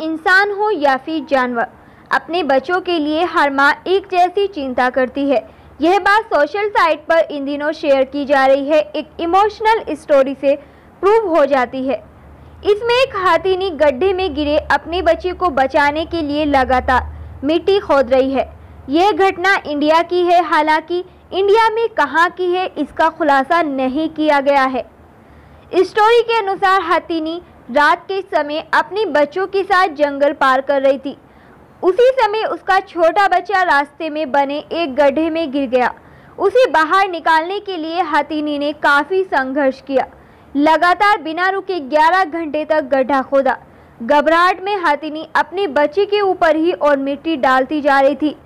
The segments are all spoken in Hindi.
इंसान हो या फिर जानवर, अपने बच्चों के लिए हर माँ एक जैसी चिंता करती है। यह बात सोशल साइट पर इन दिनों शेयर की जा रही है। एक इमोशनल स्टोरी से प्रूव हो जाती है। इसमें एक हाथीनी गड्ढे में गिरे अपने बच्चे को बचाने के लिए लगातार मिट्टी खोद रही है। यह घटना इंडिया की है। हालाँकि इंडिया में कहाँ की है, इसका खुलासा नहीं किया गया है। स्टोरी के अनुसार हाथीनी रात के समय अपने बच्चों के साथ जंगल पार कर रही थी। उसी समय उसका छोटा बच्चा रास्ते में बने एक गड्ढे में गिर गया। उसे बाहर निकालने के लिए हाथीनी ने काफ़ी संघर्ष किया। लगातार बिना रुके 11 घंटे तक गड्ढा खोदा। घबराहट में हाथीनी अपने बच्चे के ऊपर ही और मिट्टी डालती जा रही थी।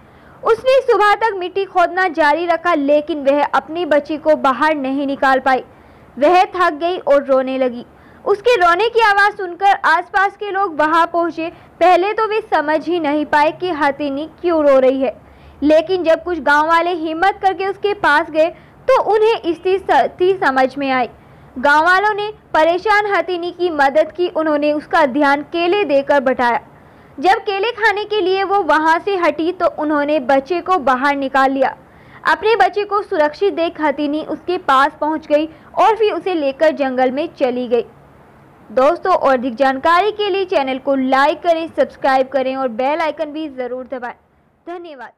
उसने सुबह तक मिट्टी खोदना जारी रखा, लेकिन वह अपने बच्चे को बाहर नहीं निकाल पाई। वह थक गई और रोने लगी। उसके रोने की आवाज़ सुनकर आसपास के लोग वहाँ पहुँचे। पहले तो वे समझ ही नहीं पाए कि हथिनी क्यों रो रही है। लेकिन जब कुछ गाँव वाले हिम्मत करके उसके पास गए तो उन्हें स्थिति समझ में आई। गाँव वालों ने परेशान हथिनी की मदद की, उन्होंने उसका ध्यान केले देकर बैठाया। जब केले खाने के लिए वो वहाँ से हटी तो उन्होंने बच्चे को बाहर निकाल लिया। अपने बच्चे को सुरक्षित देख हथिनी उसके पास पहुँच गई और फिर उसे लेकर जंगल में चली गई। दोस्तों और अधिक जानकारी के लिए चैनल को लाइक करें, सब्सक्राइब करें और बेल आइकन भी ज़रूर दबाएँ। धन्यवाद।